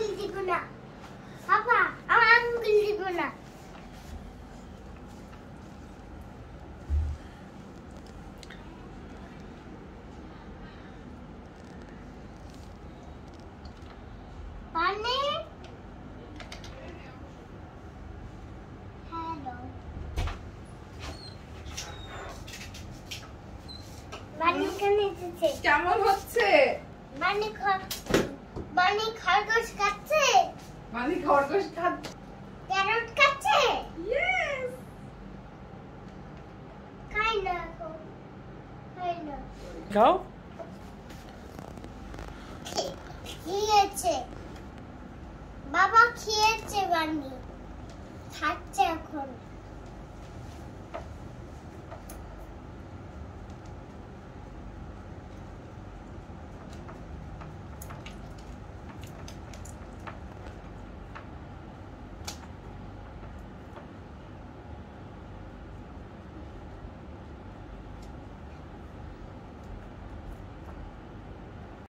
আঙ্গুল দিব না বাবা আমার আঙ্গুল দিব না কেমন হচ্ছে? খাচ্ছে মানে খরগোশ খাচ্ছে ক্যারট খাচ্ছে? ইয়েস খাই না খাই না। খাও। খেয়েছে। বাবা খেয়েছে বানি